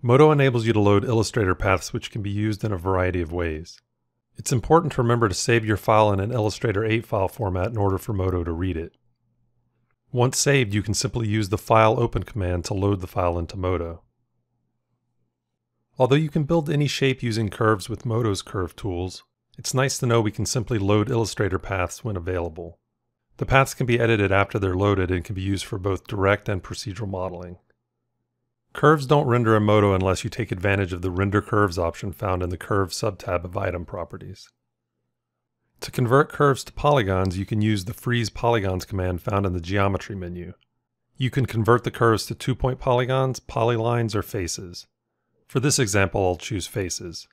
Modo enables you to load Illustrator paths which can be used in a variety of ways. It's important to remember to save your file in an Illustrator 8 file format in order for Modo to read it. Once saved, you can simply use the File Open command to load the file into Modo. Although you can build any shape using curves with Modo's curve tools, it's nice to know we can simply load Illustrator paths when available. The paths can be edited after they're loaded and can be used for both direct and procedural modeling. Curves don't render in Modo unless you take advantage of the Render Curves option found in the Curve subtab of Item Properties. To convert curves to polygons, you can use the Freeze Polygons command found in the Geometry menu. You can convert the curves to two-point polygons, polylines, or faces. For this example, I'll choose faces.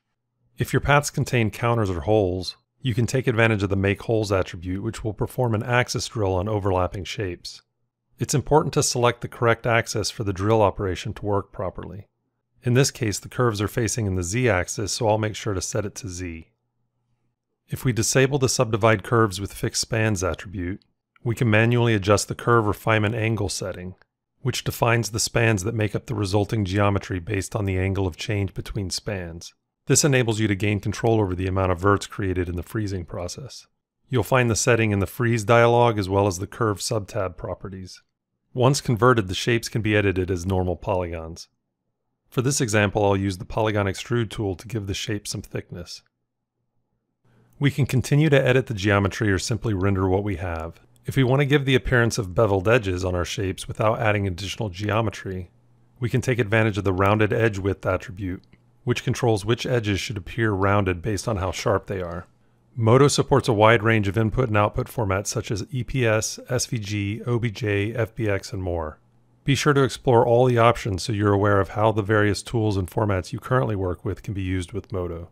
If your paths contain counters or holes, you can take advantage of the Make Holes attribute, which will perform an axis drill on overlapping shapes. It's important to select the correct axis for the drill operation to work properly. In this case, the curves are facing in the z-axis, so I'll make sure to set it to z. If we disable the Subdivide Curves with Fixed Spans attribute, we can manually adjust the curve refinement angle setting, which defines the spans that make up the resulting geometry based on the angle of change between spans. This enables you to gain control over the amount of verts created in the freezing process. You'll find the setting in the Freeze dialog as well as the Curve subtab properties. Once converted, the shapes can be edited as normal polygons. For this example, I'll use the Polygon Extrude tool to give the shape some thickness. We can continue to edit the geometry or simply render what we have. If we want to give the appearance of beveled edges on our shapes without adding additional geometry, we can take advantage of the Rounded Edge Width attribute, which controls which edges should appear rounded based on how sharp they are. Modo supports a wide range of input and output formats such as EPS, SVG, OBJ, FBX, and more. Be sure to explore all the options so you're aware of how the various tools and formats you currently work with can be used with Modo.